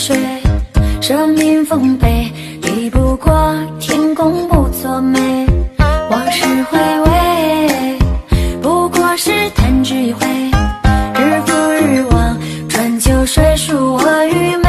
水生命丰碑，抵不过天公不作美。往事回味不过是弹指一挥，日复日，望穿秋水，恕我愚。